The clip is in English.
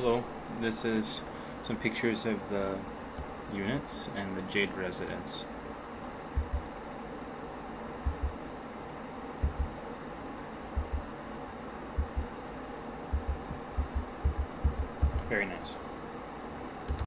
Hello, this is some pictures of the units and the Jade residence. Very nice.